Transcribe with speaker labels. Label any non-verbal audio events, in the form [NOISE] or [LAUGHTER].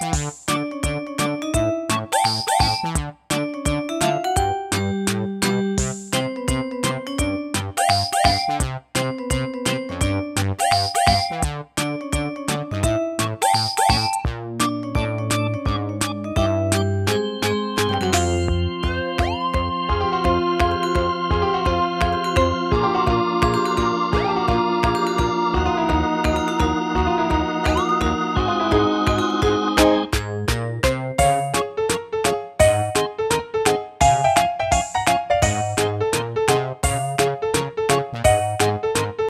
Speaker 1: Bye. Woo! [LAUGHS]